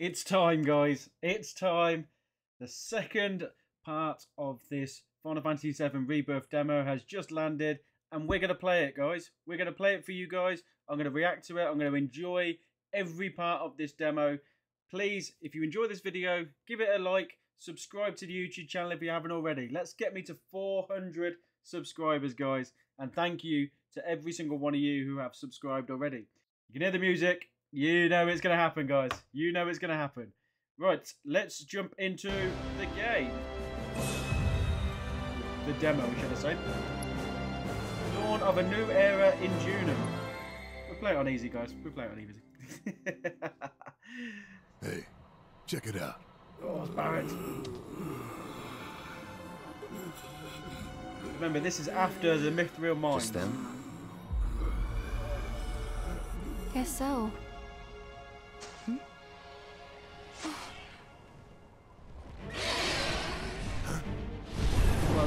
It's time, guys. It's time. The second part of this Final Fantasy VII Rebirth demo has just landed, and we're going to play it, guys. We're going to play it for you guys. I'm going to react to it. I'm going to enjoy every part of this demo. Please, if you enjoy this video, give it a like, subscribe to the YouTube channel if you haven't already. Let's get me to 400 subscribers, guys. And thank you to every single one of you who have subscribed already. You can hear the music. You know it's going to happen, guys. You know it's going to happen. Right, let's jump into the game. The demo, should I say. Dawn of a new era in Junon. We'll play it on easy, guys. We'll play it on easy. Hey, check it out. oh, it's Barrett. Remember, this is after the Mythril Mine. Just them? Guess so.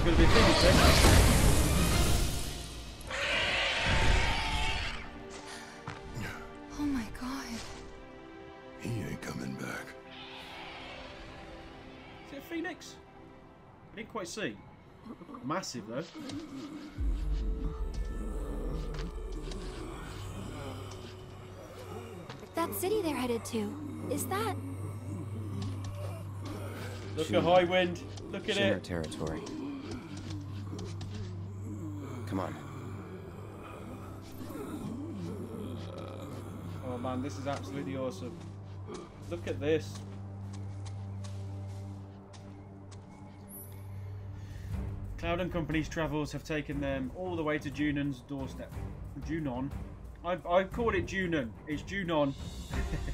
Well, it's going to be a Phoenix then. Oh my god. He ain't coming back. Is it Phoenix? I didn't quite see. Massive though. That city they're headed to. Is that. Look at high wind. Look at Shimmer it. territory. Come on. Oh man, this is absolutely awesome. Look at this. Cloud and Company's travels have taken them all the way to Junon's doorstep. Junon? I've, I've called it Junon. It's Junon.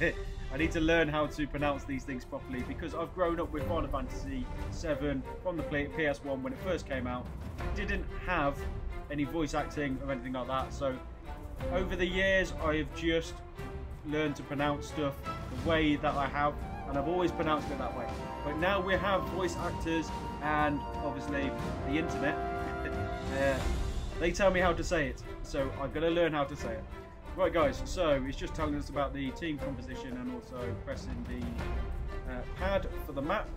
I need to learn how to pronounce these things properly because I've grown up with Final Fantasy VII from the PS1 when it first came out. Didn't have any voice acting or anything like that, so over the years I have just learned to pronounce stuff the way that I have, and I've always pronounced it that way. But now we have voice actors and obviously the internet. uh, they tell me how to say it, so I've got to learn how to say it. Right, guys. So it's just telling us about the team composition and also pressing the uh, pad for the map.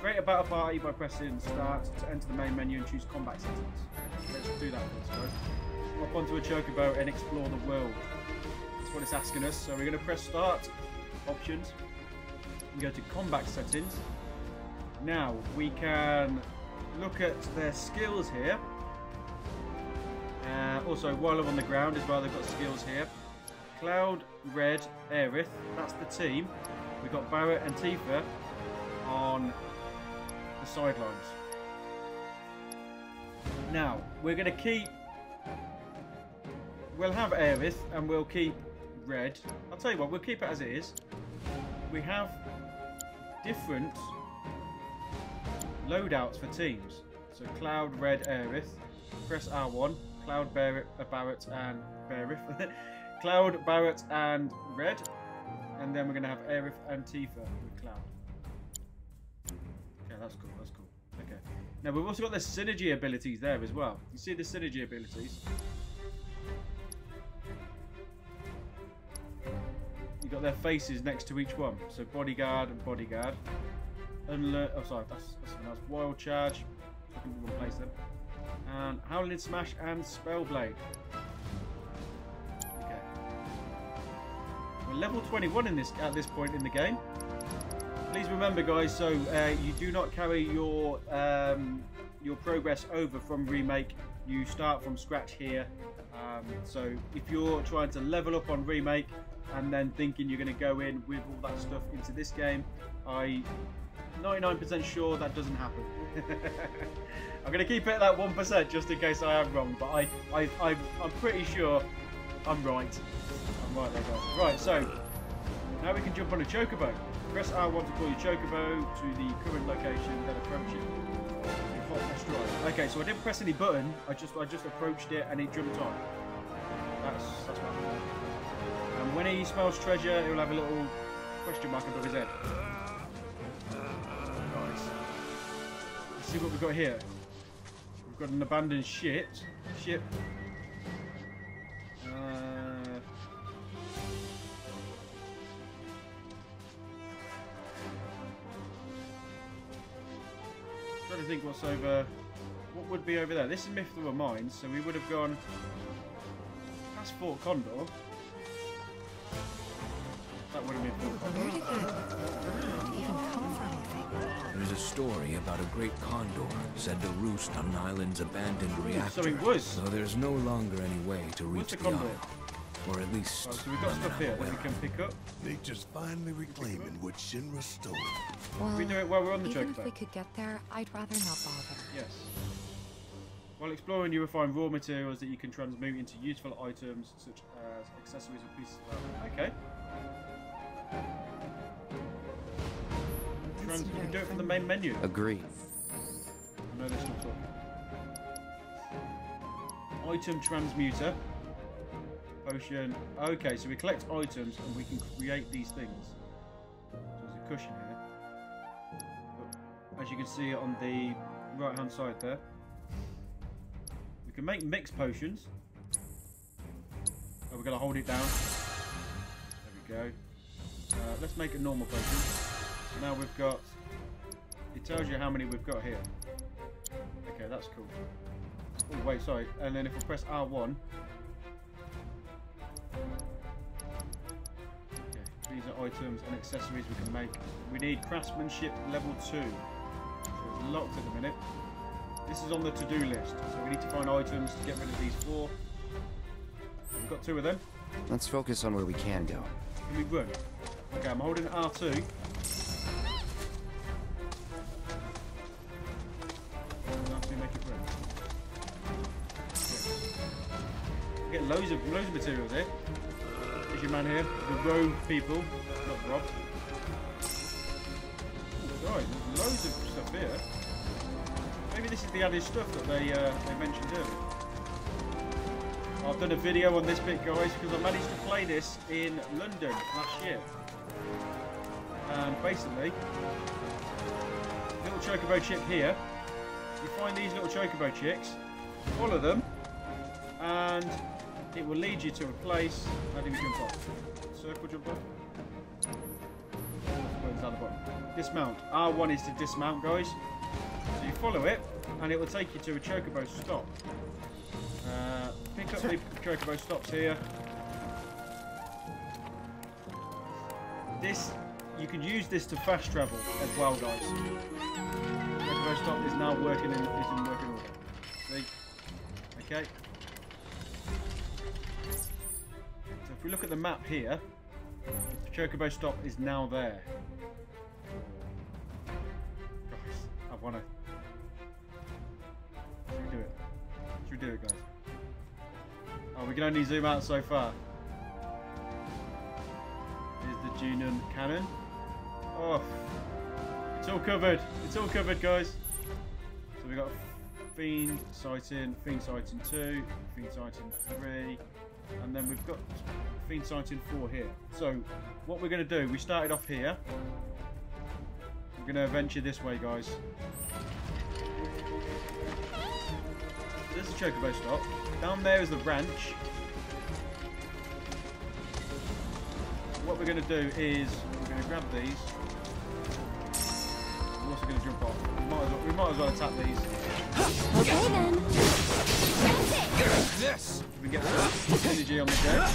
Create a battle party by pressing start to enter the main menu and choose combat settings. Let's do that first, guys. Hop onto a chocobo and explore the world. That's what it's asking us. So we're going to press start, options, and go to combat settings. Now we can look at their skills here. Uh, also, while I'm on the ground as well, they've got skills here. Cloud, Red, Aerith, that's the team. We've got Barrett and Tifa on the sidelines. Now, we're going to keep. We'll have Aerith and we'll keep Red. I'll tell you what, we'll keep it as it is. We have different loadouts for teams. So Cloud, Red, Aerith. Press R1. Cloud, Barrett, uh, Barrett and Barrett. Cloud, Barrett and Red. And then we're going to have Aerith and Tifa. That's cool, that's cool. Okay. Now we've also got the synergy abilities there as well. You see the synergy abilities? You've got their faces next to each one. So bodyguard and bodyguard. Unle oh sorry, that's, that's, that's wild charge. I can replace them. And Howling Smash and Spellblade. Okay. We're level 21 in this at this point in the game. Please remember, guys. So uh, you do not carry your um, your progress over from remake. You start from scratch here. Um, so if you're trying to level up on remake and then thinking you're going to go in with all that stuff into this game, I 99% sure that doesn't happen. I'm going to keep it at that 1% just in case I am wrong, but I, I, I, I'm pretty sure I'm right. I'm right there, guys. Right, so now we can jump on a chocobo. Press R1 to call your chocobo to the current location, then approach it. Okay, so I didn't press any button. I just I just approached it and it jumped on. That's that's what happened. And when he smells treasure, he'll have a little question mark above his head. Nice. Let's see what we've got here. We've got an abandoned ship. Ship. To think what's over. What would be over there? This is Mythril Mines, so we would have gone past Fort Condor. That would have been Fort Condor. Where did that even come from. There's a story about a great condor said to roost on an island's abandoned reactor. so it was. So there's no longer any way to reach What's the the, condor? island. Or at least. Right, so we've got stuff here that we can pick up. Nature's finally reclaiming what Shinra stole. Well, We do it while we're on the even if we could get there, I'd rather not bother. Yes. While exploring, you will find raw materials that you can transmute into useful items such as accessories or pieces of armor. Okay. Trans- you can do it from the main menu. Agree. I know they're still. Item transmuter. Potion. Okay, so we collect items and we can create these things. So there's a cushion here. But as you can see on the right hand side there, we can make mixed potions. Oh, we're going to hold it down. There we go. Uh, let's make a normal potion. So Now we've got. It tells you how many we've got here. Okay, that's cool. Oh, wait, sorry. And then if we press R1. Okay, these are items and accessories we can make. We need craftsmanship level 2. So it's locked at the minute. This is on the to-do list. So we need to find items to get rid of these four. We've got two of them. Let's focus on where we can go. Can we run? Okay, I'm holding R2. R2 loads of loads of materials here. There's your man here, the rogue people, not Rob. Guys, loads of stuff here. Maybe this is the added stuff that they uh, they mentioned earlier. I've done a video on this bit, guys, because I managed to play this in London last year. And basically, little chocobo chip here. You find these little chocobo chicks, follow them, and it will lead you to a place. Do you jump off? Circle jump off? Bottom? Dismount. R1 is to dismount, guys. So you follow it, and it will take you to a chocobo stop. Uh, pick up the chocobo stops here. This, you can use this to fast travel as well, guys. Chocobo stop is now working in, is in working order. See? Okay. We look at the map here, the chocobo stop is now there. Guys, I wanna. Should we do it? Should we do it, guys? Oh, we can only zoom out so far. Here's the Junon cannon. Oh, it's all covered. It's all covered, guys. So we got Fiend sighting, Fiend sighting 2, Fiend sighting 3, and then we've got Fiend sighting 4 here. So, what we're going to do, we started off here. We're going to venture this way, guys. There's the chocobo stop. Down there is the ranch. What we're going to do is we're going to grab these. We're also going to jump off. We might as well, we might as well attack these. Okay then. This! We get energy on the go.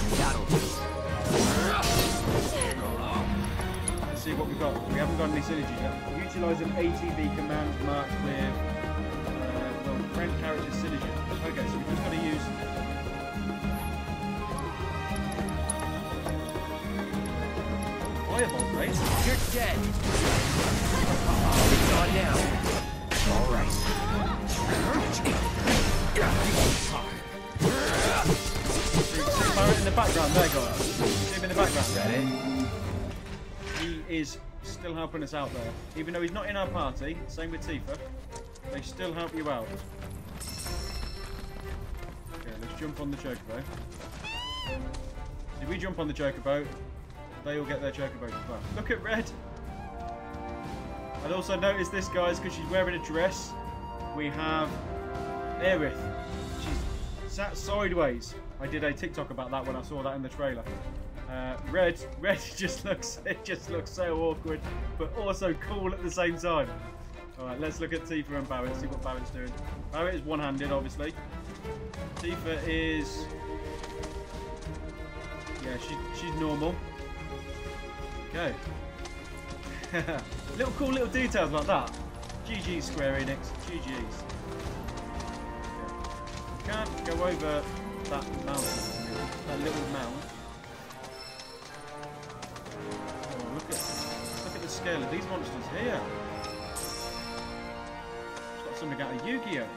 Let's see what we've got. We haven't got any synergy yet. Utilize an ATB command marked with uh, well, friend character synergy. Okay, so we've just got to use Firebolt, right? You're dead! It's on now! The background there, guys. In the background. He is still helping us out there. Even though he's not in our party, same with Tifa, they still help you out. Okay, let's jump on the chocobo. If we jump on the chocobo, they all get their chocobos as well. Look at Red! I'd also notice this, guys, because she's wearing a dress. We have Aerith. She's sat sideways. I did a TikTok about that when I saw that in the trailer. Uh, red, red just looks it just looks so awkward, but also cool at the same time. Alright, let's look at Tifa and Barrett, see what Barrett's doing. Barrett is one-handed, obviously. Tifa is... Yeah, she, she's normal. Okay. little cool little details like that. GG Square Enix. GG's. Okay. Can't go over that mountain. That little mound. Oh, look at look at the scale of these monsters here. It's got something out of Yu-Gi-Oh!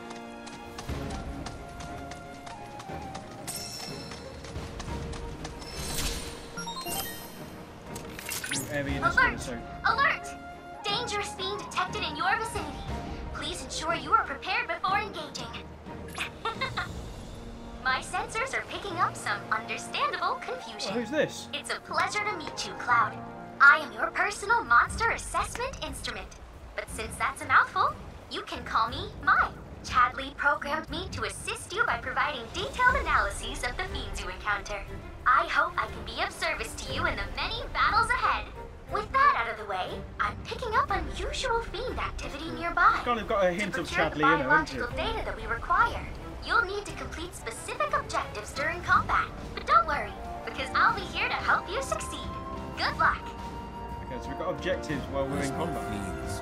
Alert! Alert! Dangerous being detected in your vicinity. Please ensure you are prepared before engaging. My sensors are picking up some understandable confusion. Oh, who's this? It's a pleasure to meet you, Cloud. I am your personal monster assessment instrument. But since that's a mouthful, you can call me Mai. Chadley programmed me to assist you by providing detailed analyses of the fiends you encounter. I hope I can be of service to you in the many battles ahead. With that out of the way, I'm picking up unusual fiend activity nearby. Kind of got a hint of Chadley in her, hasn't it? data that we require, you'll need to complete specific objectives during combat. But don't worry, because I'll be here to help you succeed. Good luck. Okay, so we've got objectives while we're in combat. Fiends.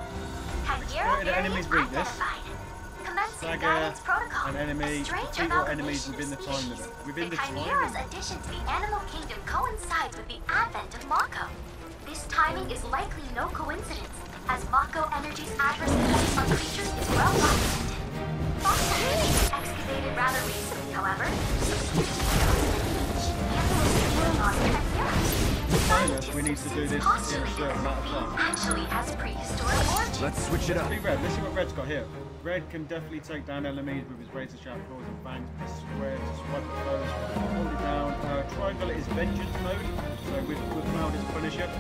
Chimera Exploited variant enemy's weakness. identified. Commencing Stagger guidance protocol. an enemy, A strange defeat all enemies within the time species. limit. Within the the time limit. addition to the animal kingdom coincides with the advent of Mako. This timing is likely no coincidence, as Mako energy's adverse effects on creatures is well documented. Fossil remains excavated rather recently, however, appear to be causing each and on Chimera. Scientists, we need to do this in a certain amount of time. Actually has prehistoric origins. Let's switch it up. Be red. Let's see what Red's got here. Red can definitely take down enemies with his razor sharp claws and fangs. Press square to swipe at foes. Hold it down. Uh, triangle is vengeance mode. So with, with Cloud is Punisher. Please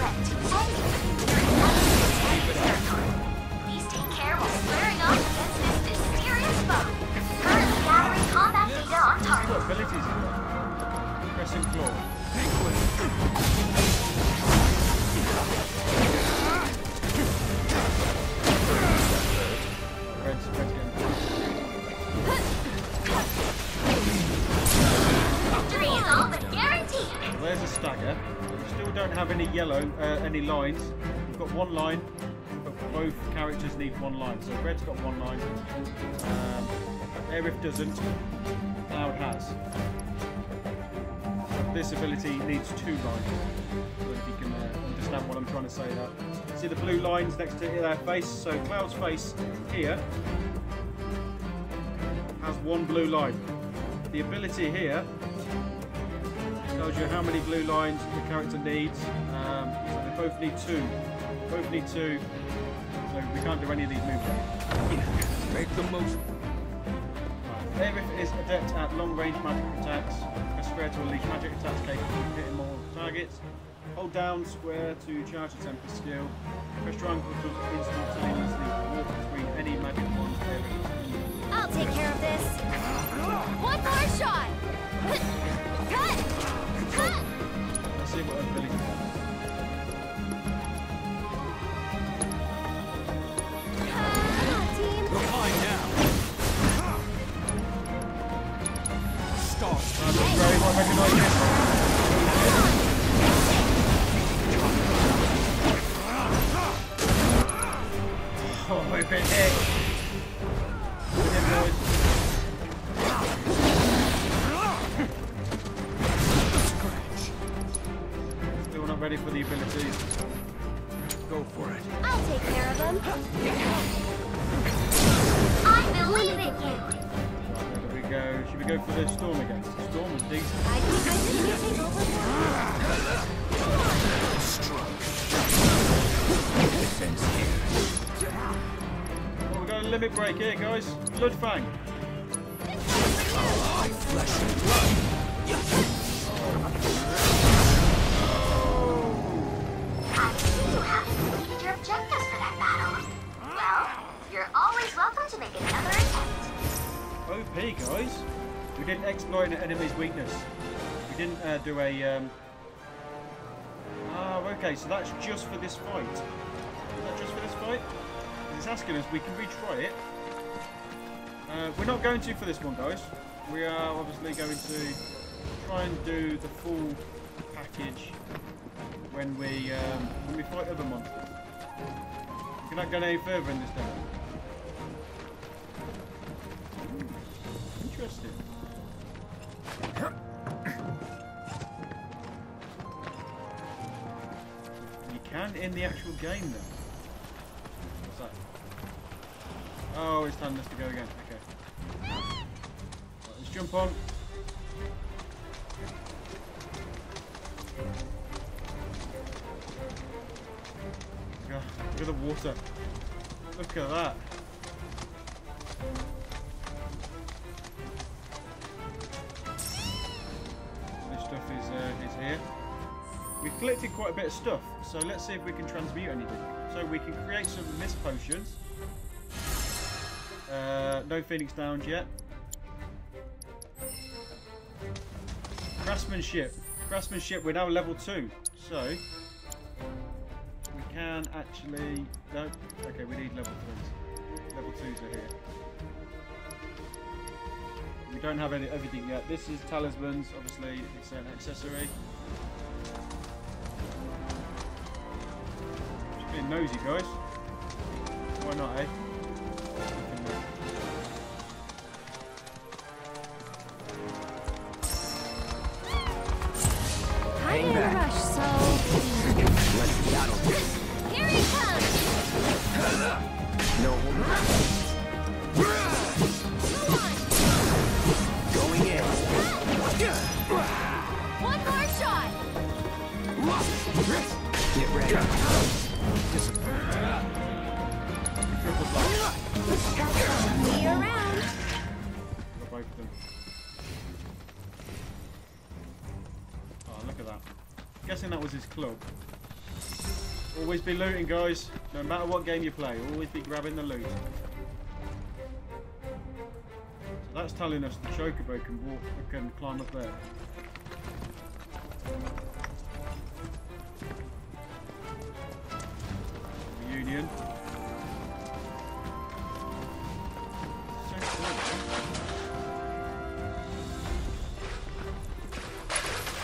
take care while squaring off against this there's a stagger. We still don't have any yellow, uh, any lines. We've got one line, both characters need one line. So Red's got one line. Um, Aerith doesn't. Cloud has. This ability needs two lines. So if you can uh, understand what I'm trying to say there. See the blue lines next to their face? So Cloud's face here has one blue line. The ability here tells you how many blue lines the character needs. Um, so they both need two. Both need two. So we can't do any of these moves. Make the most. Right. Aerith is adept at long-range magic attacks. Press square to unleash magic attacks capable of hitting more targets. Hold down square to charge a temper skill. Press triangle to instantaneously walk between any magic ones Aerith. I'll take care of this. One more shot. Cut. Cut. Let's see what her ability limit break here, guys. Blood. Another attempt. OP, guys. We didn't exploit an enemy's weakness. We didn't uh, do a um, Oh, okay, so that's just for this fight. Asking us, we can retry it. Uh, we're not going to for this one, guys. We are obviously going to try and do the full package when we um, when we fight other monsters. We're not going any further in this demo. Hmm, Interesting. You can in the actual game though. What's that? Oh, it's telling us to go again. Okay. Let's jump on. Look at the water. Look at that. This stuff is uh, is here. We've collected quite a bit of stuff, so let's see if we can transmute anything. So we can create some mist potions. Uh, no Phoenix Downs yet. Craftsmanship. Craftsmanship, we're now level 2. So, we can actually... No, okay, we need level 3s. Level 2s are here. We don't have any everything yet. This is talismans, obviously, it's an accessory. Just being nosy, guys. Why not, eh? Guessing that was his club. Always be looting, guys. No matter what game you play, always be grabbing the loot. So that's telling us the chocobo can walk, can climb up there. Union.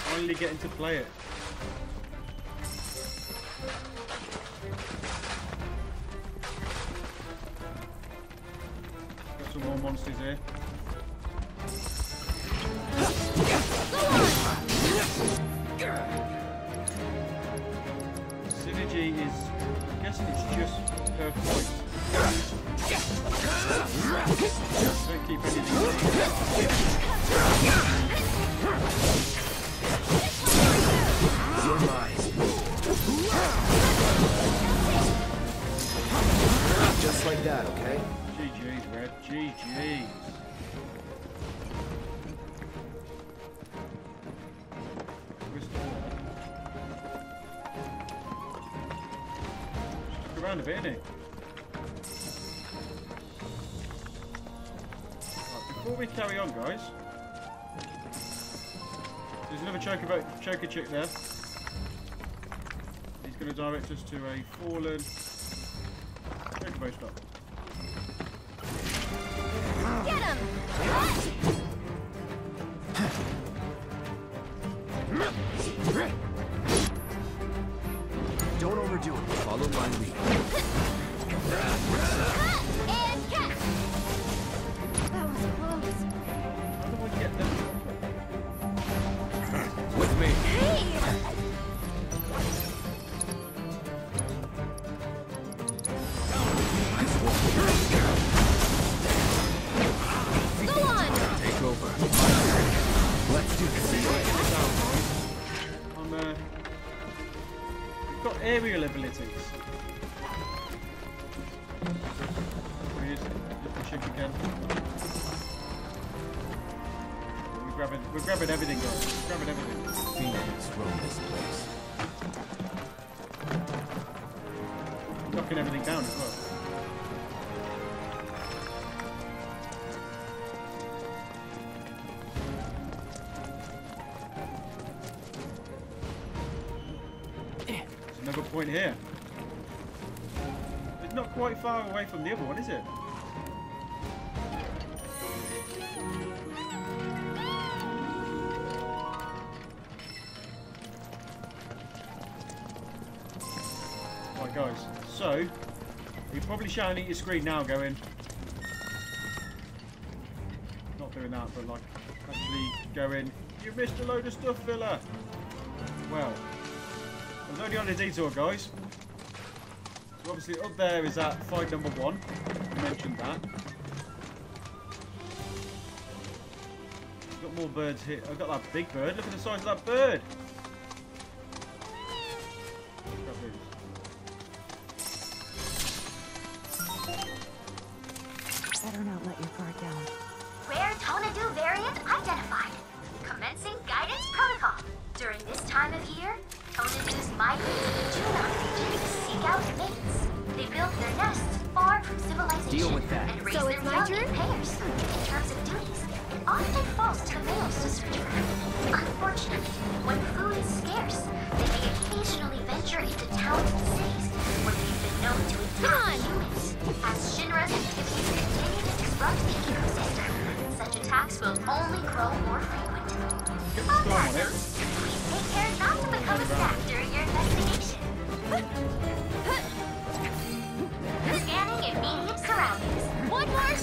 Finally getting to play it. Right, before we carry on, guys, there's another choker, choker chick there. He's going to direct us to a fallen chocobo stop. Aerial abilities. far away from the other one, is it? Right, guys. So, you're probably showing at your screen now going... Not doing that, but like, actually going, You missed a load of stuff, Villa! Well, I was only on a detour, guys obviously up there is that fight number one. I mentioned that. Got more birds here. I've got that big bird. Look at the size of that bird.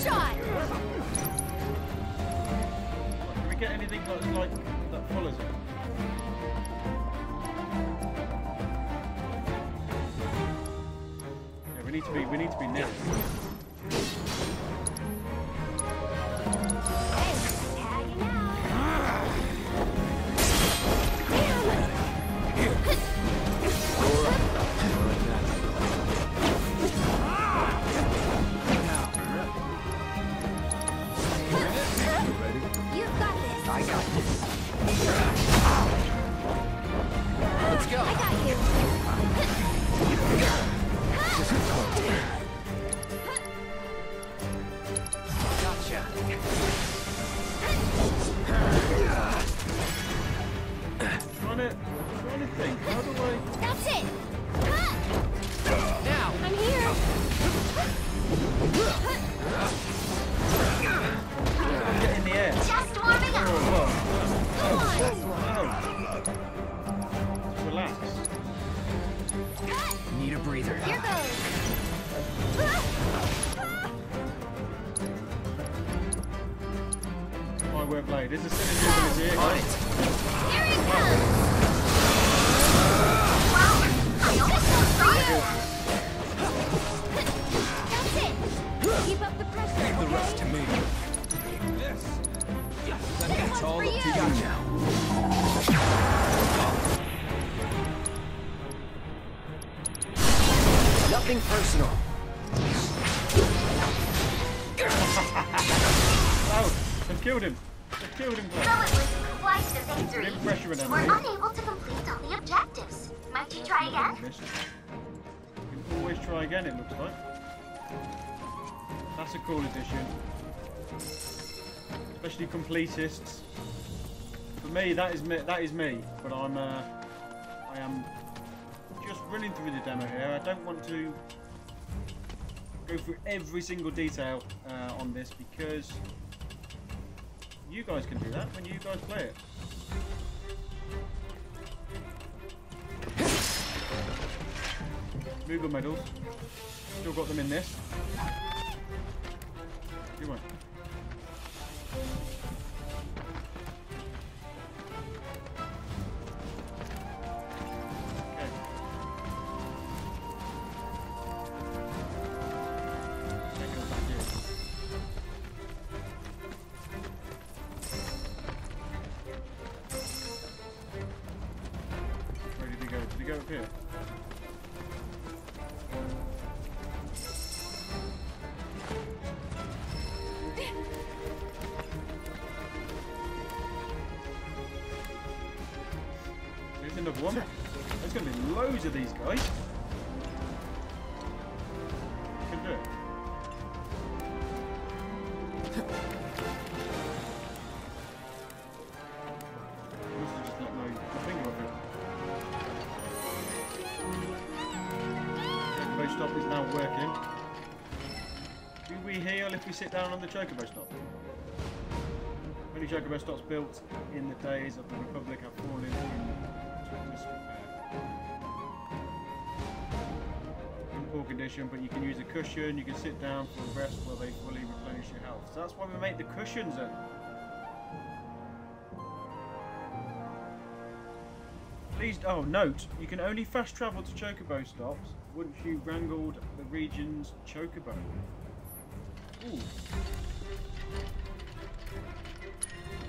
Shot! Can we get anything that, like, that follows it? Yeah, we need to be, we need to be next. completists. For me, that is me. That is me. But I'm, uh, I am just running through the demo here. I don't want to go through every single detail uh, on this because you guys can do that when you guys play it. Moogle medals. Still got them in this. Good one. We sit down on the chocobo stop? Many chocobo stops built in the days of the Republic have fallen in disrepair. In poor condition, but you can use a cushion, you can sit down for a rest while they fully replenish your health. So that's why we make the cushions then. Please, oh, note, you can only fast travel to chocobo stops once you wrangled the region's chocobo. Ooh.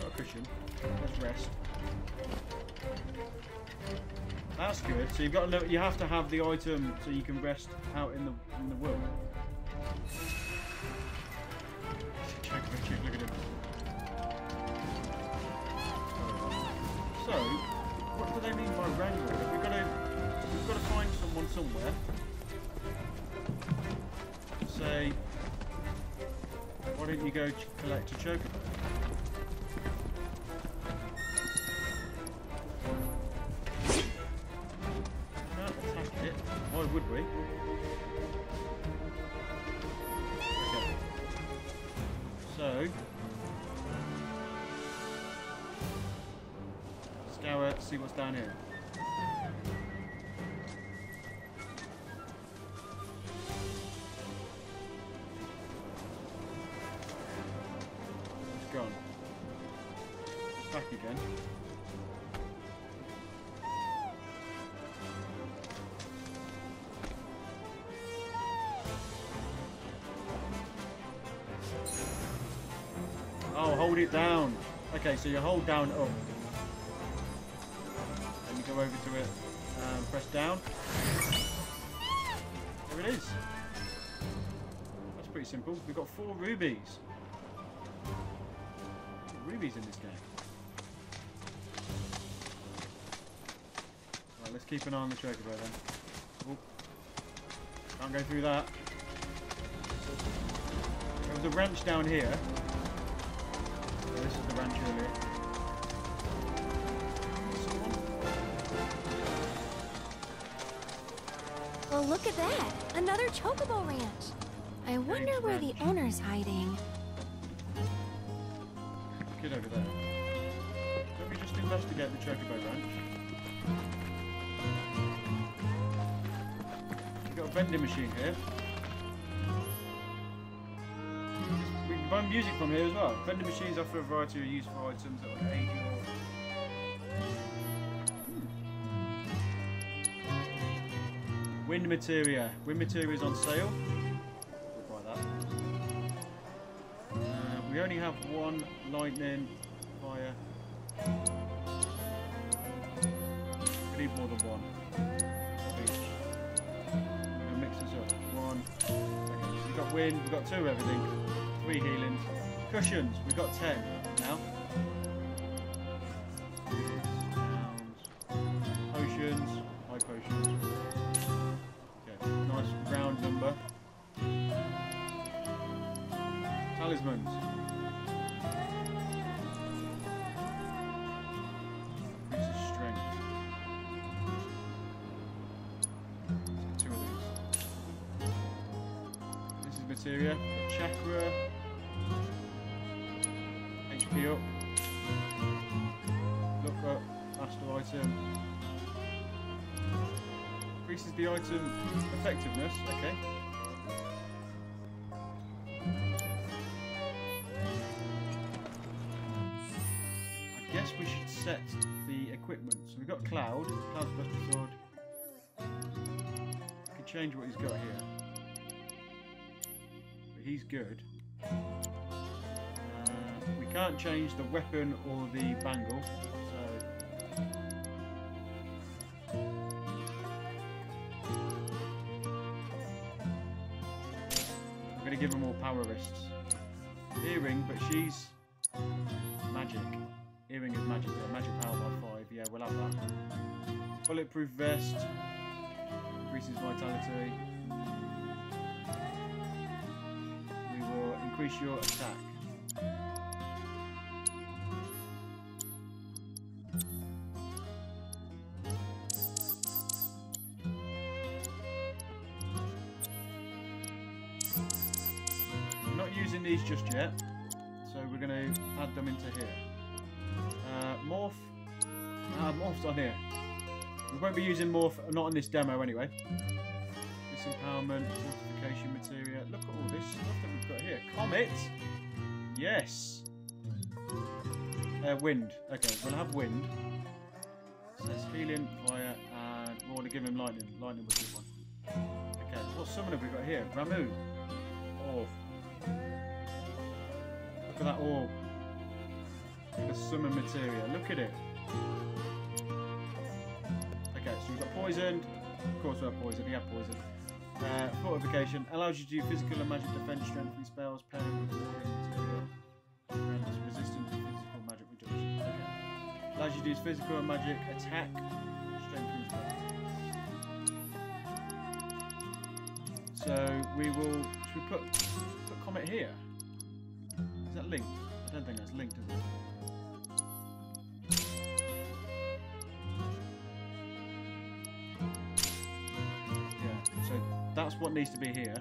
Got a cushion. Let's rest. That's good. So you've got to you have to have the item so you can rest out in the in the world. Chocobo chick, look at him. So, what do they mean by wrangle? We've got to we've got to find someone somewhere. You go collect a chocobo? Hold it down. Okay, so you hold down up. Then you go over to it and press down. There it is. That's pretty simple. We've got four rubies. Rubies in this game. Right, let's keep an eye on the chocobo then. Can't go through that. There was a wrench down here. At that. Another chocobo ranch. I wonder where the owner's hiding. Get over there. Don't we just investigate the chocobo ranch? We've got a vending machine here. We can buy music from here as well. Vending machines offer a variety of useful items that will aid your Wind materia. Wind materia is on sale. We'll buy that. Uh, we only have one lightning, fire. We need more than one. Gonna mix this up. One. We've got wind, we've got two everything. Three healings. Cushions, we've got ten now. Increases the item effectiveness. Okay. I guess we should set the equipment. So we've got Cloud, Cloud's Buster Sword. Can change what he's got here. But he's good. Uh, we can't change the weapon or the bangle. Earring, but she's magic. Earring is magic, yeah, magic power by five. Yeah, we'll have that. Bulletproof vest. Increases vitality. We will increase your attack. Ah, morph's on here. We won't be using morph, not in this demo anyway. Disempowerment, fortification material. Look at all this stuff that we've got here. Comet. Yes. Uh, wind. Okay, we'll have wind. Says healing, fire, and we want to give him lightning. Lightning a good one. Okay, what summon have we got here? Ramuh. Oh. Look at that orb. The summon material. Look at it. Poisoned. Of course we have poison. We have poison. Uh, fortification allows you to do physical and magic defense, strengthening spells, pairing with warding material, resistance to physical magic reduction. Okay. Allows you to use physical and magic attack, strengthening spells. So we will. Should we put put comet here? Is that linked? I don't think that's linked? That's what needs to be here.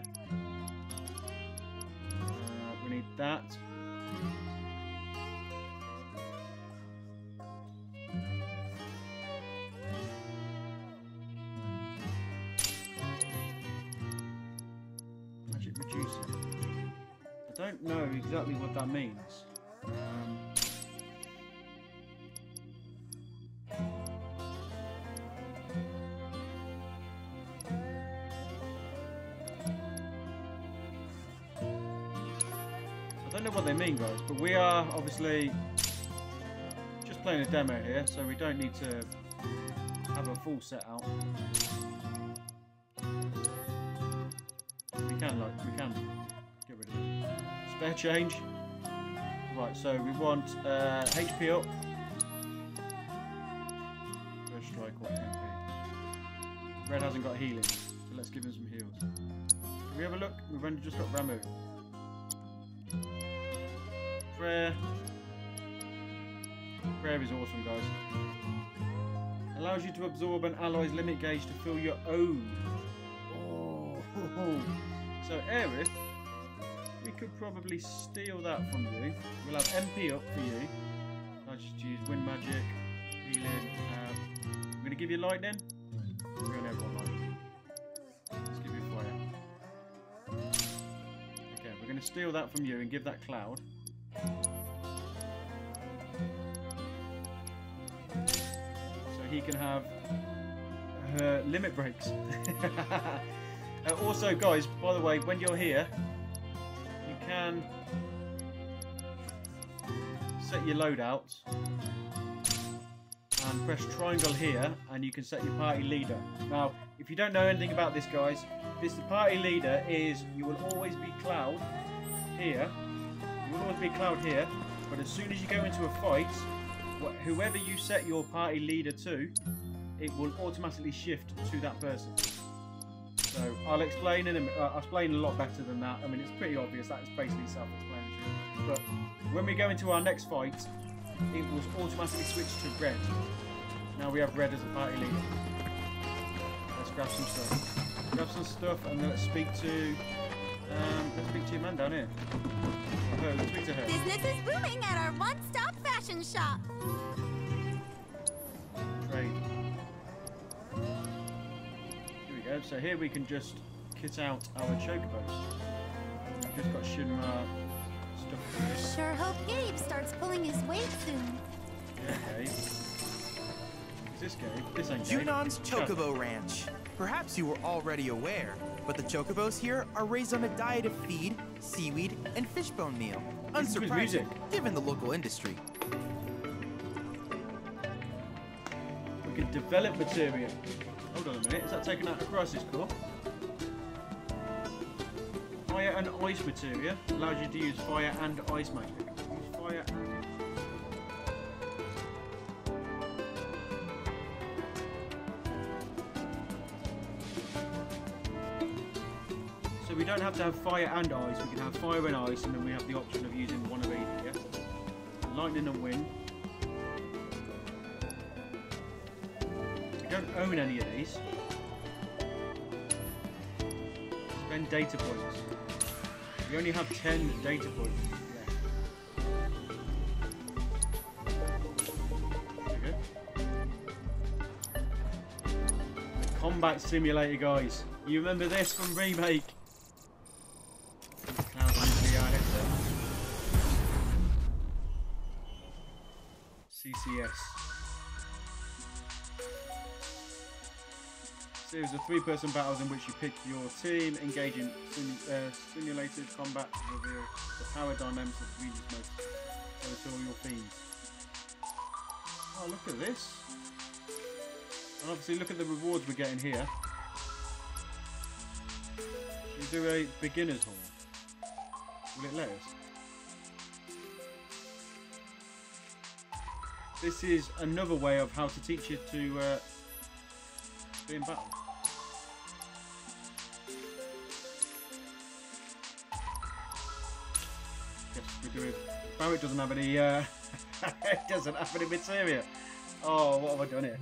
Uh, we need that. Magic reducer. I don't know exactly what that means. What they mean, guys, but we are obviously just playing a demo here, so we don't need to have a full set out. We can, like, we can get rid of it. Spare change. Right, so we want uh, HP up. First strike or MP. Red hasn't got healing, so let's give him some heals. Can we have a look? We've only just got Ramuh. Prayer. Prayer is awesome, guys. Allows you to absorb an alloy's limit gauge to fill your own. Oh. So, Aerith, we could probably steal that from you. We'll have MP up for you. I just use wind magic, healing. Um, I'm going to give you lightning. We're going to have one lightning. Let's give you fire. Okay, we're going to steal that from you and give that cloud. He can have her limit breaks. uh, also, guys, by the way, when you're here, you can set your loadouts and press triangle here and you can set your party leader. Now, if you don't know anything about this, guys, this the party leader is you will always be Cloud here. You will always be Cloud here, but as soon as you go into a fight, whoever you set your party leader to, it will automatically shift to that person. So I'll explain in a, uh, I'll explain a lot better than that. I mean, it's pretty obvious. That is basically self-explanatory. But when we go into our next fight, it was automatically switched to red. Now we have red as a party leader. Let's grab some stuff. Grab some stuff and then let's speak to. Um, let's speak to your man down here. Her, speak to her. Business is booming at our one-stop fashion shop. Trade. Here we go. So here we can just kit out our chocobos. We've just got Shinra stuff. here. Sure hope Gabe starts pulling his weight soon. Yeah, Gabe. Is this Gabe? This ain't Gabe. Junon's Shut up. Chocobo Ranch. Perhaps you were already aware, but the chocobos here are raised on a diet of feed, seaweed, and fishbone meal. Listen to his Unsurprising, given the local industry. We can develop material. Hold on a minute. Is that taken out of crisis core? Fire and ice material allows you to use fire and ice magic. Use fire So we don't have to have fire and ice, we can have fire and ice and then we have the option of using one of either, yeah? Lightning and wind. We don't own any of these. Spend data points. You only have 10 data points. The combat simulator, guys. You remember this from Remake? Three-person battles in which you pick your team, engage in uh, simulated combat to reveal the power dynamics of the region's most territorial themes. Oh, look at this! And obviously, look at the rewards we're getting here. We do a beginner's hall? Will it let us? This is another way of how to teach you to uh, be in battle. Do it. Barrett doesn't have any. Uh, doesn't have any material. Oh, what have I done here?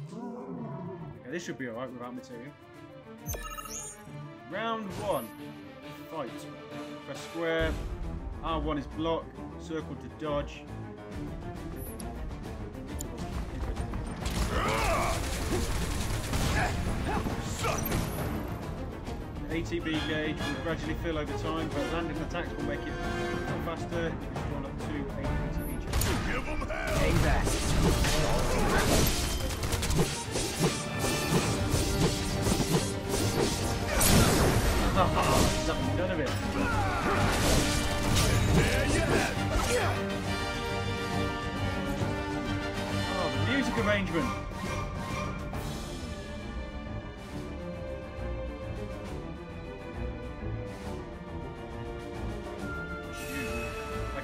Okay, this should be alright without material. Round one. Fight. Press square. R1 is block. Circle to dodge. ATB gauge will gradually fill over time, but landing attacks will make it faster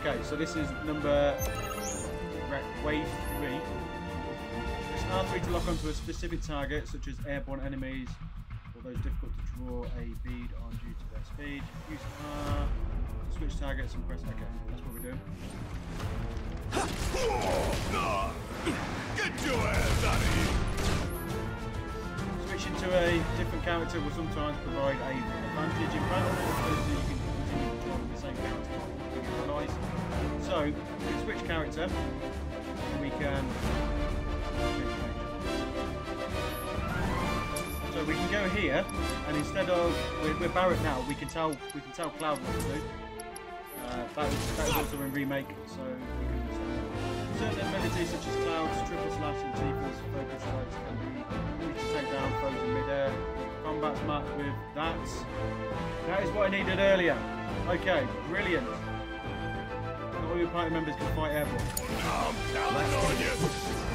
Okay, so this is number R3 to lock onto a specific target, such as airborne enemies or those difficult to draw a bead on due to their speed. Use R to switch targets and press. Okay, that's what we're doing. Get your ass out of here! Switching to a different character will sometimes provide a advantage in battle, occasionally you can continue controlling the same character allies. So, we can switch character, and we can... So we can go here, and instead of we're, we're Barrett now, we can tell we can tell Cloud what to do. Uh, that, is, that is also in remake, so we can understand. Certain abilities such as Cloud's triple slash and Tifa's focus strikes can be used to take down foes in midair. Combat's marked with that. That is what I needed earlier. Okay, brilliant. Not all your party members can fight airborne. I'm counting on you!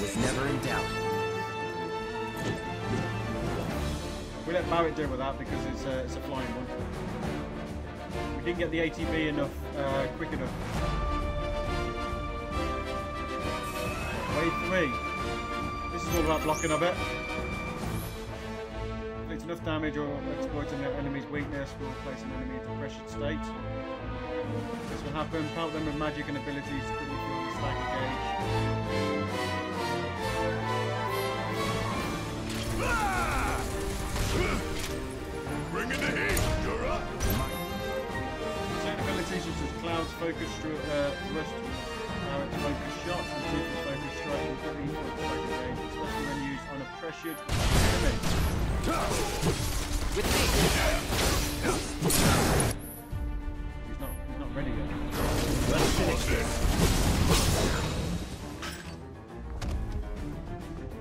Was never in doubt. We let Barrett deal with that because it's a, a flying one. We didn't get the ATB enough, uh, quick enough. Wave three. This is all about blocking, I bet. Inflict enough damage or exploiting the enemy's weakness will place an enemy into pressured state. This will happen. Pelt them with magic and abilities to quickly fill the stagger gauge. Bring in the heat, you're! Certain abilities such as Cloud's focus uh, thrust, Barrett's focus shot, and focus strike will quickly inflict stagger gauge, especially when used on a pressured. With me. He's not, he's not ready yet. Let's finish.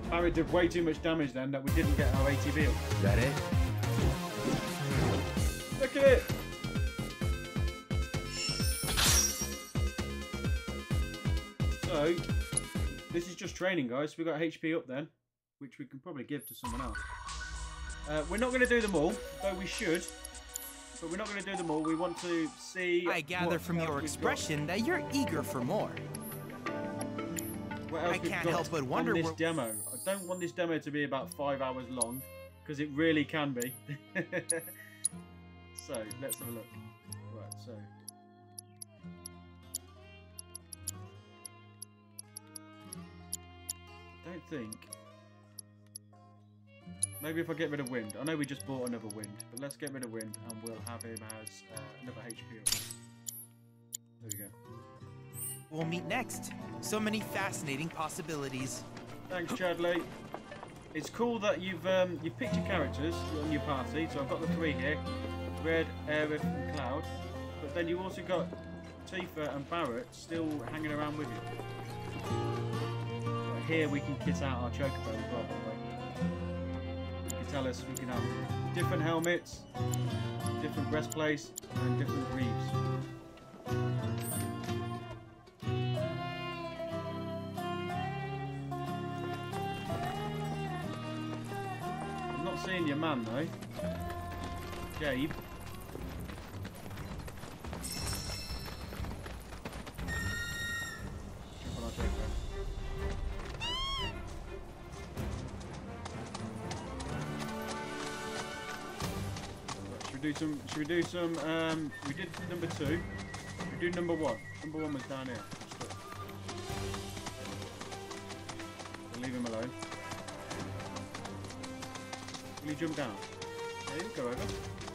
Barrett did way too much damage then that we didn't get our ATB up. That it? Look at it! So, this is just training, guys. We got HP up then, which we can probably give to someone else. Uh, we're not going to do them all, though we should. But we're not going to do them all. We want to see. I gather from your we've got. expression that you're eager for more. What else I can't help but wonder this demo. I don't want this demo to be about five hours long, because it really can be. so let's have a look. Right, so. don't think. Maybe if I get rid of wind. I know we just bought another wind, but let's get rid of wind and we'll have him as uh, another HP. There we go. We'll meet next. So many fascinating possibilities. Thanks, Chadley. It's cool that you've um, you picked your characters on your party. So I've got the three here: Red, Aerith, and Cloud. But then you also got Tifa and Barrett still hanging around with you. But here we can kit out our chocobo as well. Tell us we can have different helmets, different breastplates, and different greaves. I'm not seeing your man though. Gabe. Do some? Should we do some? Um, we did number two. We do number one? Number one was down here. Leave him alone. Will you jump down? Yeah, you go over.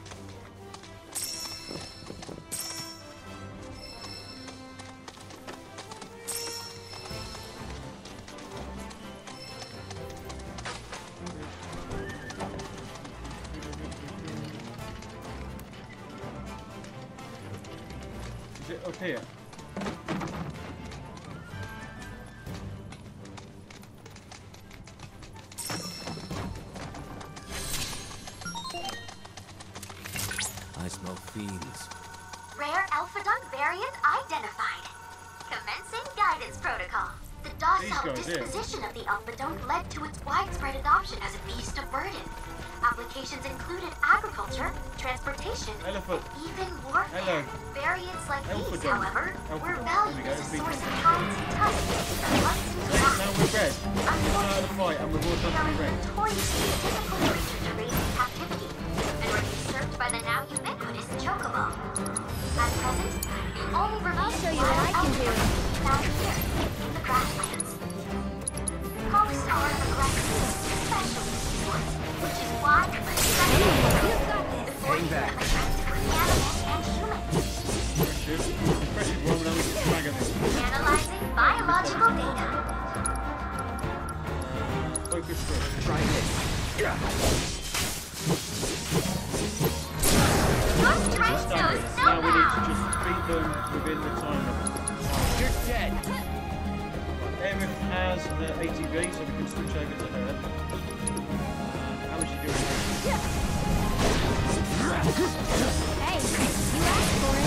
Hey, you asked for it.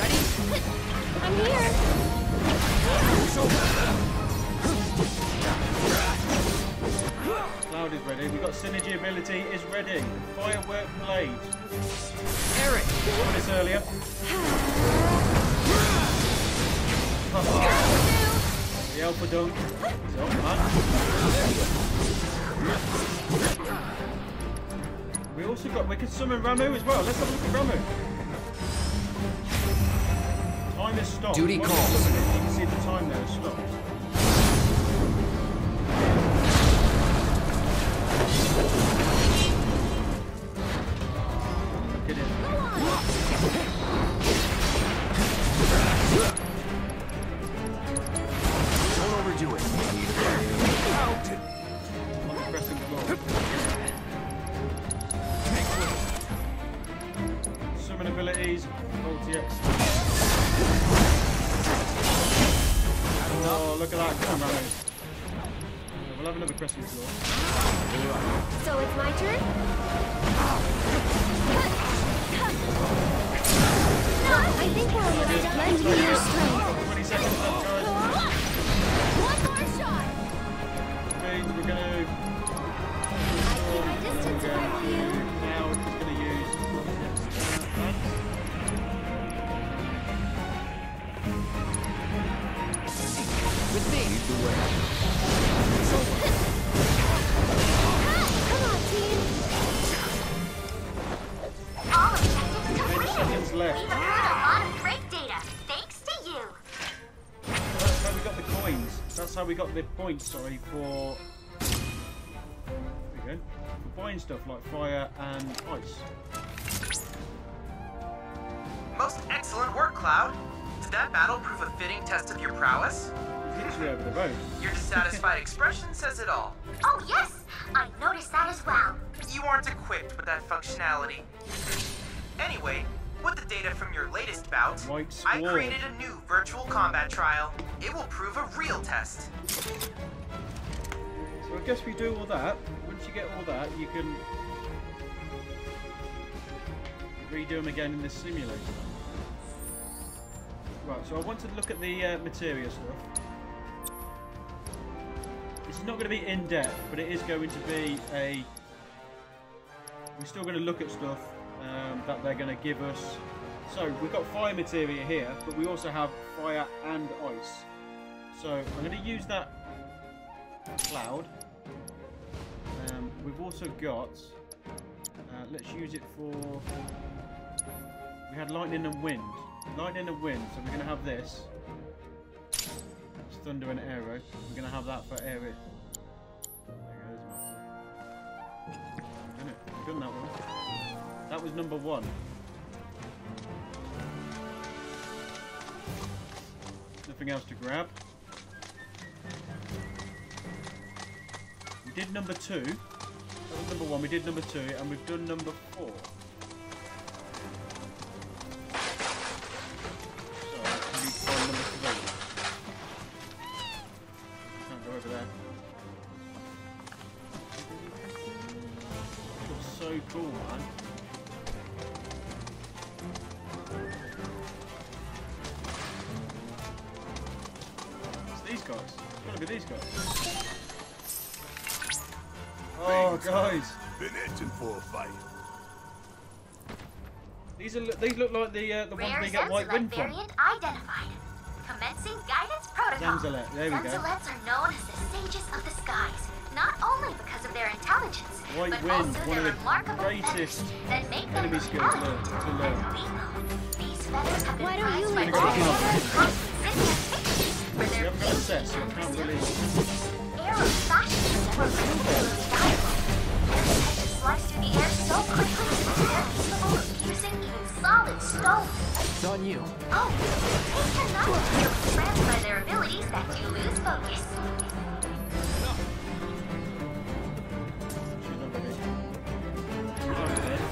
Ready? I'm here. Cloud is ready. We've got synergy ability is ready. Firework blade. Eric. Saw this earlier. the Alpha Dunk is up, man. We also got, we could summon Ramuh as well. Let's have a look at Ramuh. Time is stopped. Duty Once calls. You can see the time there is stopped. Got. Sorry for. There we go. For buying stuff like fire and ice. Most excellent work, Cloud. Did that battle prove a fitting test of your prowess? It's literally over the road. Your dissatisfied expression says it all. Oh, yes! I noticed that as well. You aren't equipped with that functionality. Anyway, with the data from your latest bout, I created a new virtual combat trial. It will prove a real test. So I guess we do all that. Once you get all that, you can redo them again in this simulator. Right, so I want to look at the uh, materia stuff. This is not going to be in depth, but it is going to be a. We're still going to look at stuff um, that they're going to give us. So we've got fire materia here, but we also have fire and ice. So I'm going to use that cloud. Um, we've also got. Uh, let's use it for. We had lightning and wind. Lightning and wind. So we're going to have this. It's thunder and aero. We're going to have that for area. There goes my- done that one. That was number one. Nothing else to grab. We did number two. That was number one. We did number two, and we've done number four. These are these look like the uh, the Rare ones we get white wind from. variant identified. Commencing guidance protocol. Zemzelett, there we go. Zemzeletts are known as the sages of the skies, not only because of their intelligence, White but wind, also their remarkable feathers that make them enemy skills to, intelligent. to learn. These feathers have been Why don't you prized by all go? others for their haven't got a set, can't really. arrows fashioned that were particularly valuable. Their edges slice through the air so quickly that solid stone. It's on you. Oh, they cannot be friends by their abilities that do lose focus. She's not ready. She's not ready.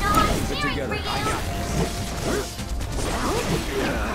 No, I'm cheering for you. Your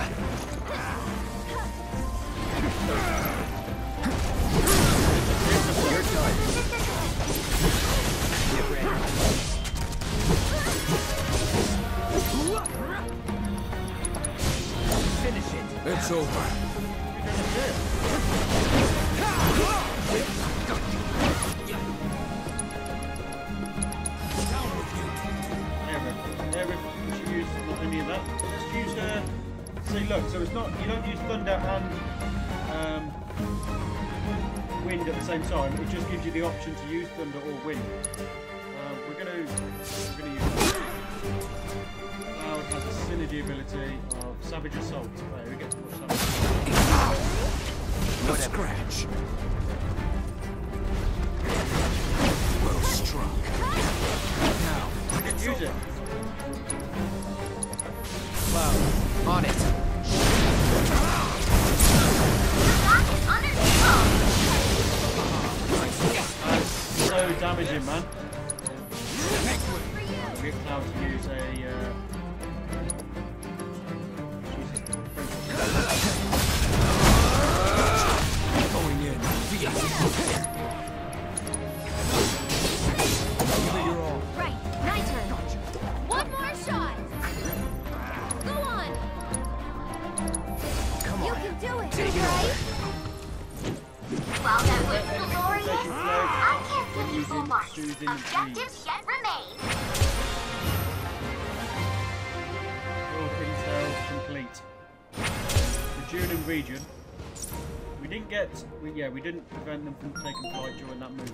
of Savage Assault. Right? While that was glorious, I can't give you full marks. Objectives yet remain. Full intel complete. The Junon region. We didn't get. We, yeah, we didn't prevent them from taking flight during that move.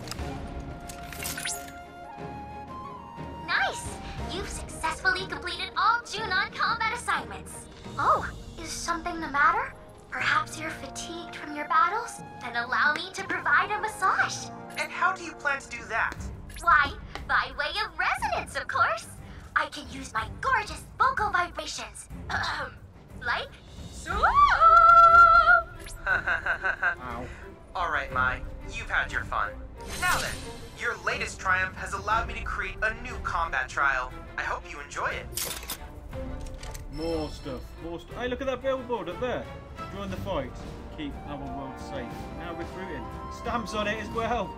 Nice! You've successfully completed all Junon combat assignments. Oh, is something the matter? Perhaps you're fatigued from your battles? Then allow me to provide a massage. And how do you plan to do that? Why, by way of resonance, of course. I can use my gorgeous vocal vibrations. Like so. All right, Mai, you've had your fun. Now then, your latest triumph has allowed me to create a new combat trial. I hope you enjoy it. More stuff. More stuff. Hey, look at that billboard up there. Join the fight. Keep our world safe. Now recruiting. Stamps on it as well.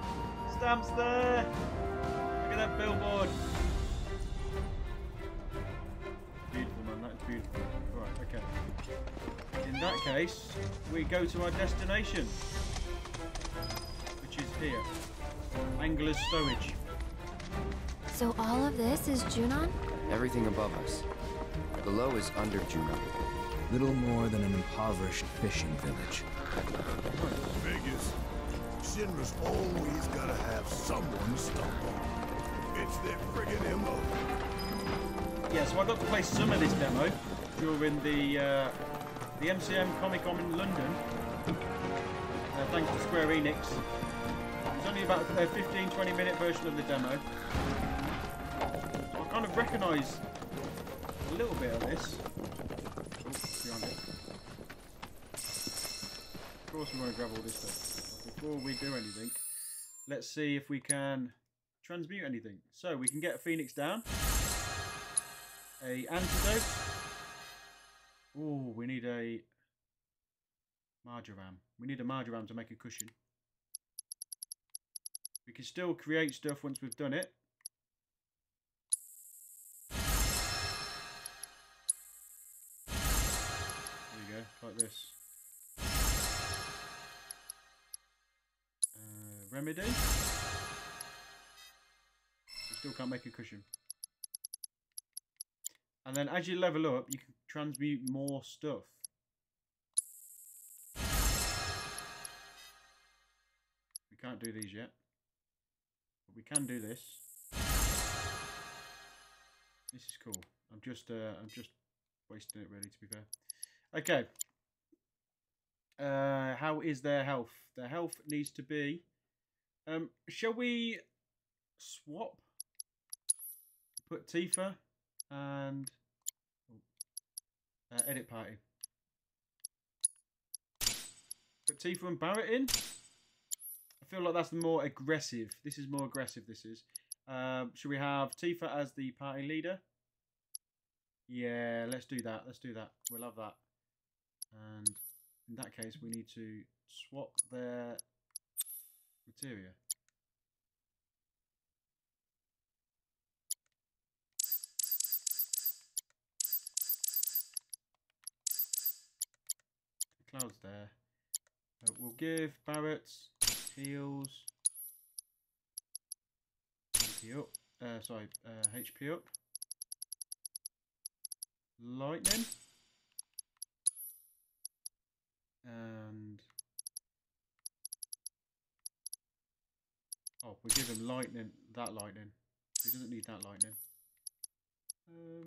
Stamps there. Look at that billboard. Beautiful, man. That is beautiful. Right, okay. In that case, we go to our destination, which is here. Angler's Stowage. So all of this is Junon? Everything above us. Below is under Junon. Little more than an impoverished fishing village. Vegas. Shinra's always gotta have someone to stump on. It's their friggin' MO. Yeah, so I got to play some of this demo during the uh, the MCM Comic Con in London. Uh, thanks to Square Enix. It's only about a 15-20 minute version of the demo. I kind of recognise a little bit of this. Of course we want to grab all this stuff. Before we do anything, let's see if we can transmute anything. So we can get Phoenix down. A antidote. Oh, we need a marjoram. We need a marjoram to make a cushion. We can still create stuff once we've done it. There we go, like this. Remedy. We still can't make a cushion. And then as you level up, you can transmute more stuff. We can't do these yet. But we can do this. This is cool. I'm just uh, I'm just wasting it really to be fair. Okay. Uh, how is their health? Their health needs to be um shall we swap? Put Tifa and uh, edit party. Put Tifa and Barrett in. I feel like that's the more aggressive. This is more aggressive. This is. Um, should we have Tifa as the party leader? Yeah, let's do that. Let's do that. We'll have that. And in that case, we need to swap their materia. Cloud's there. Uh, we'll give Barrett heals. HP up. Uh, sorry, uh, HP up. Lightning. And. Oh, we give him lightning. That lightning. He doesn't need that lightning. Um.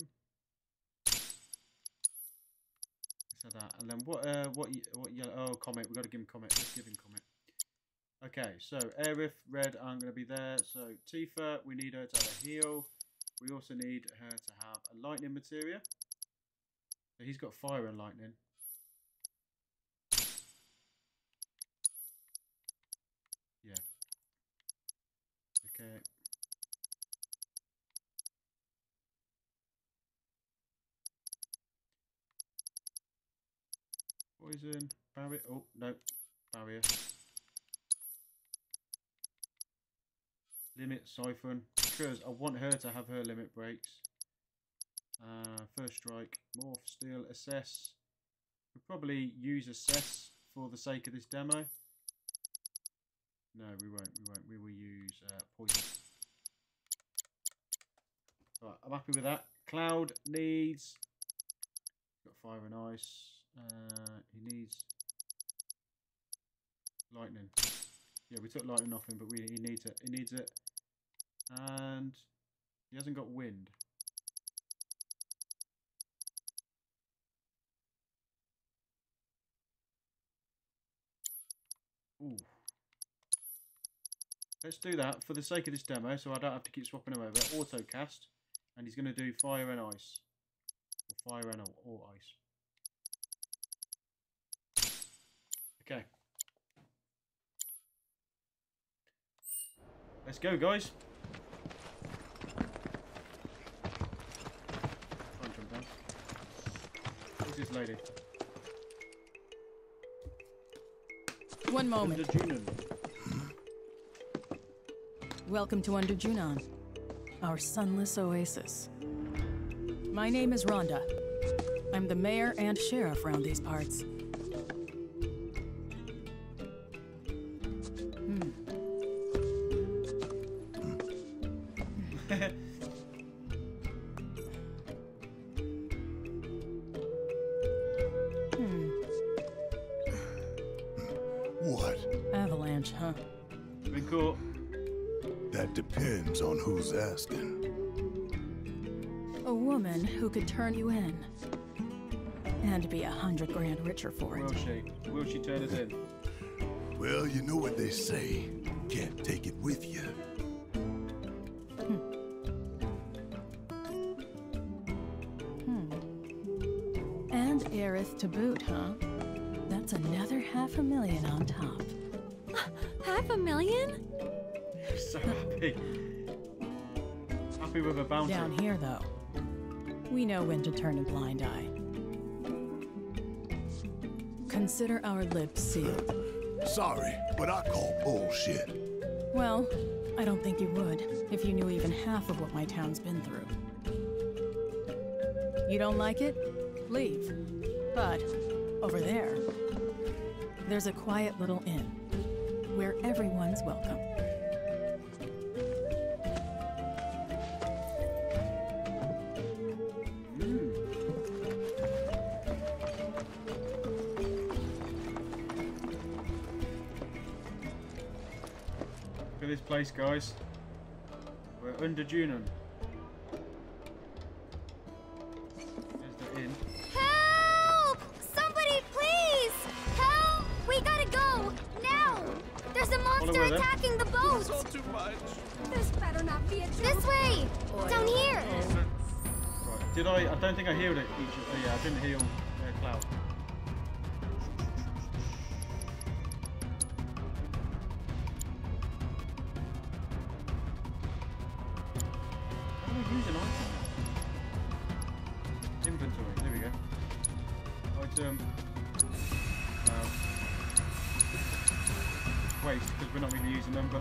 So that, and then what? Uh, what? What yellow? Oh, comet. We got to give him comet. Let's give him comet. Okay, so Aerith, red, aren't going to be there. So Tifa, we need her to have a heal. We also need her to have a lightning materia. So he's got fire and lightning. Yeah. Okay. Poison, barrier. Oh, no, barrier. Limit, siphon. Because I want her to have her limit breaks. Uh, first strike, morph, steal, assess. We'll probably use assess for the sake of this demo. No, we won't. We won't. We will use uh, poison. Right, I'm happy with that. Cloud needs. Got fire and ice. Uh, he needs lightning. Yeah, we took lightning off him, but we, he needs it. He needs it, and he hasn't got wind. Ooh. Let's do that for the sake of this demo, so I don't have to keep swapping them over. Auto cast, and he's going to do fire and ice, or fire and or, ice. Okay. Let's go, guys. And jump down. Who's this lady? One moment. Under Junon. Welcome to Under Junon, our sunless oasis. My name is Rhonda. I'm the mayor and sheriff around these parts. Hmm. Hmm. What? Avalanche, huh? Been caught. That depends on who's asking. A woman who could turn you in. And be a hundred grand richer for it. Will she? Will she turn us in? Well, you know what they say. Can't take it with you. Hmm. And Aerith to boot, huh? That's another half a million on top. Half a million? So happy. Happy with a bounty. Down here, though, we know when to turn a blind eye. Consider our lips sealed. Sorry, but I call bullshit. Well, I don't think you would if you knew even half of what my town's been through. You don't like it? Leave. But over there, there's a quiet little inn where everyone's welcome. Guys. We're under Junon.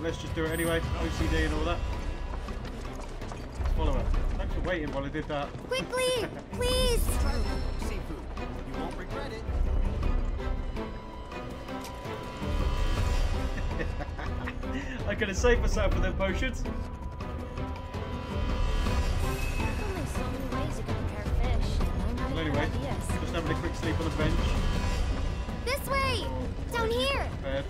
Let's just do it anyway. OCD and all that. Follow it. Thanks for waiting while I did that. Quickly! Please! Seafood. You won't regret it. I could have saved myself with them potions. Only so many ways you can prepare fish. Well, anyway, just having a quick sleep on the bench. This way! Down here! Prepared.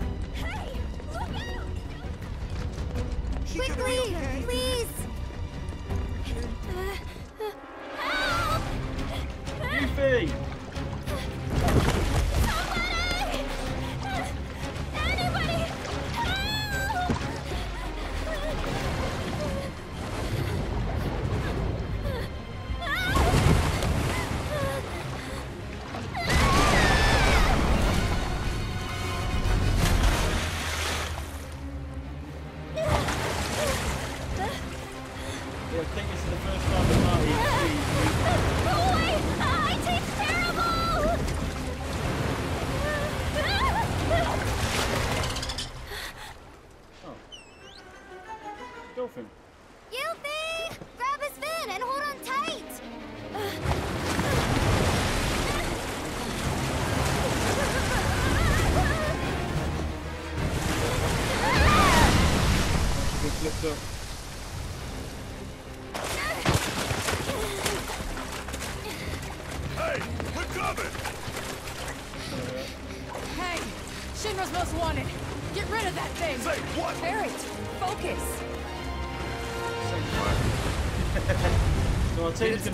Quickly! Please!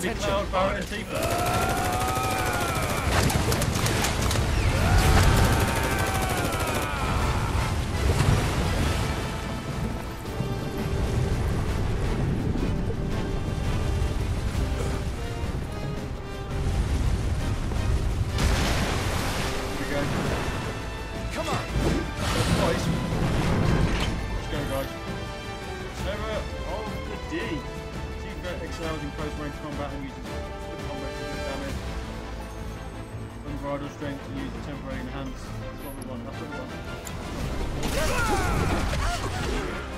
Be Cloud, Barret, and Tifa. themselves in close range combat and using the combat to do damage. Unbridled strength to use temporary enhance. That's what we want, that's what we want.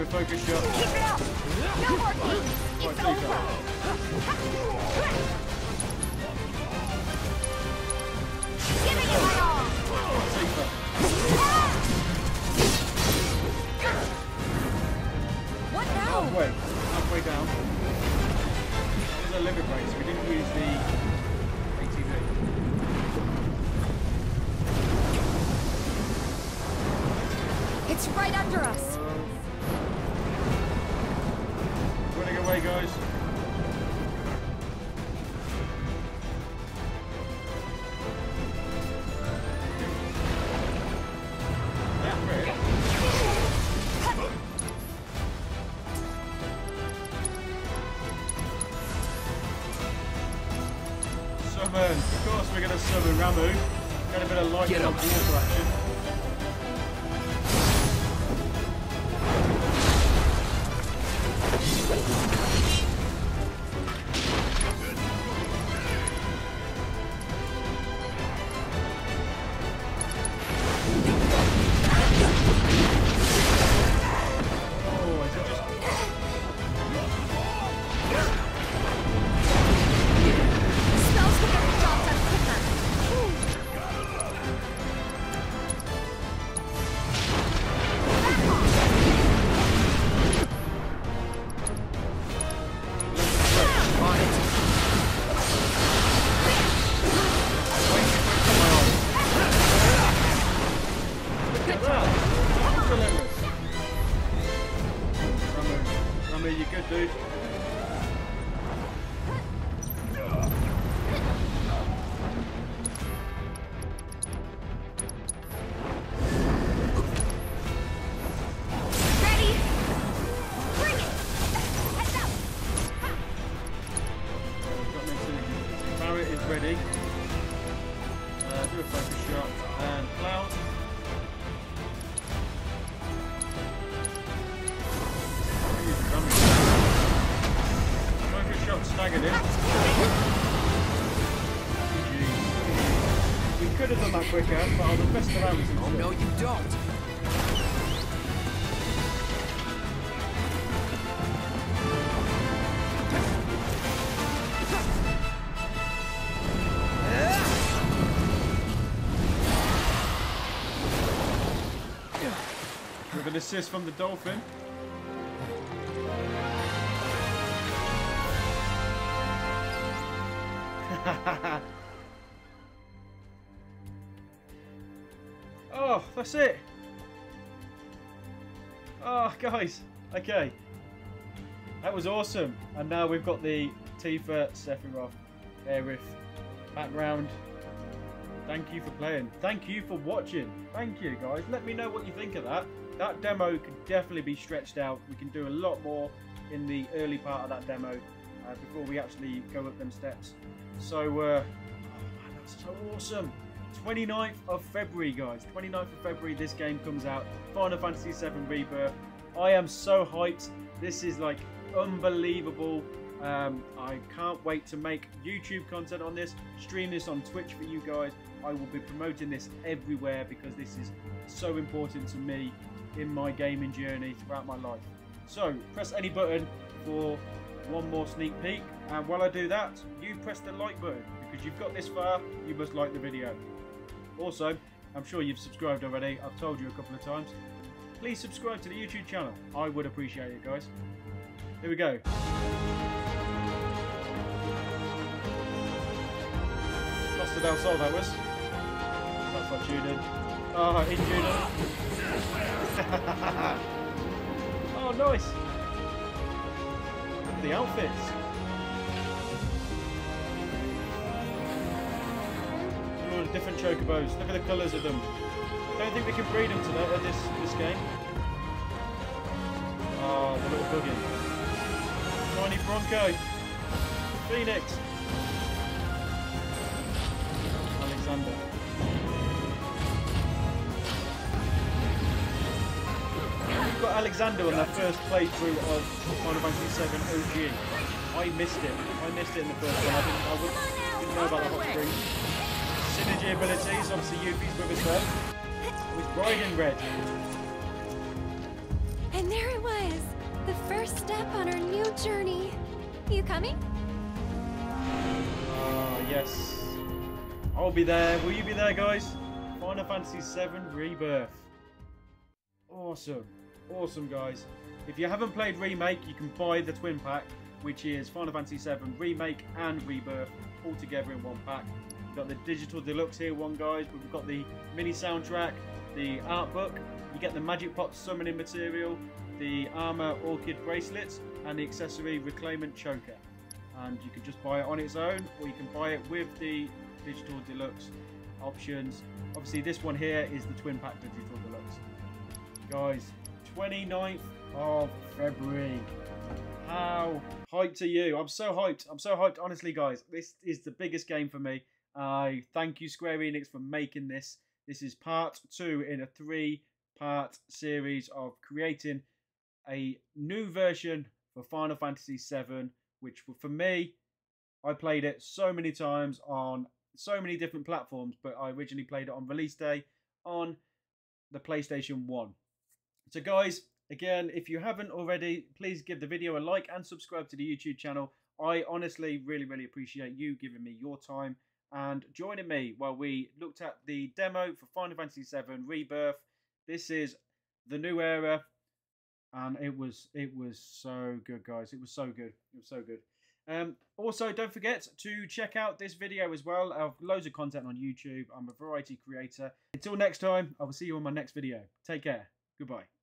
with focus shot. Keep it up. No more peace. It's over. Ah! Halfway. Halfway down. It's right under us. guys. quicker, but I'll request the rams Oh, no, you don't! With an assist from the Dolphin. That's it! Oh, guys. Okay. That was awesome. And now we've got the Tifa, Sephiroth, Aerith background. Thank you for playing. Thank you for watching. Thank you, guys. Let me know what you think of that. That demo could definitely be stretched out. We can do a lot more in the early part of that demo uh, before we actually go up them steps. So, uh, oh man, that's so awesome. 29th of February, guys. 29th of February, this game comes out. Final Fantasy VII Rebirth. I am so hyped. This is like unbelievable. Um, I can't wait to make YouTube content on this, stream this on Twitch for you guys. I will be promoting this everywhere because this is so important to me in my gaming journey throughout my life. So, press any button for one more sneak peek. And while I do that, you press the like button because you've got this far, you must like the video. Also, I'm sure you've subscribed already, I've told you a couple of times. Please subscribe to the YouTube channel, I would appreciate it guys. Here we go. Costa del Sol that was. That's not Junon. Oh, in Junon. oh, nice. Look at the outfits. The different chocobos. Look at the colours of them. I Don't think we can breed them today at this this game. Oh, the little buggy. Tiny Bronco. Phoenix. Alexander. We've got Alexander on the first playthrough of Final Fantasy VII OG. I missed it. I missed it in the first one. I didn't, I didn't know about the hot spring. Synergy abilities, obviously Yuffie's with us there. With riding red. And there it was, the first step on our new journey. You coming? Ah, yes. I'll be there. Will you be there, guys? Final Fantasy VII Rebirth. Awesome. Awesome, guys. If you haven't played Remake, you can buy the twin pack, which is Final Fantasy VII Remake and Rebirth all together in one pack. We've got the digital deluxe here, one guys, but we've got the mini soundtrack, the art book, you get the Magic Pot summoning material, the armor orchid bracelets, and the accessory reclaimant choker. And you can just buy it on its own, or you can buy it with the digital deluxe options. Obviously, this one here is the twin pack digital deluxe. Guys, 29th of February. How hyped are you? I'm so hyped. I'm so hyped. Honestly, guys, this is the biggest game for me. I thank you, Square Enix, for making this. This is part two in a three part series of creating a new version for Final Fantasy VII, which for me, I played it so many times on so many different platforms, but I originally played it on release day on the PlayStation 1. So, guys, again, if you haven't already, please give the video a like and subscribe to the YouTube channel. I honestly really, really appreciate you giving me your time and joining me while we looked at the demo for Final Fantasy VII Rebirth. This is the new era, and it was it was so good, guys. It was so good. It was so good. Um, also, don't forget to check out this video as well. I have loads of content on YouTube. I'm a variety creator. Until next time, I will see you on my next video. Take care. Goodbye.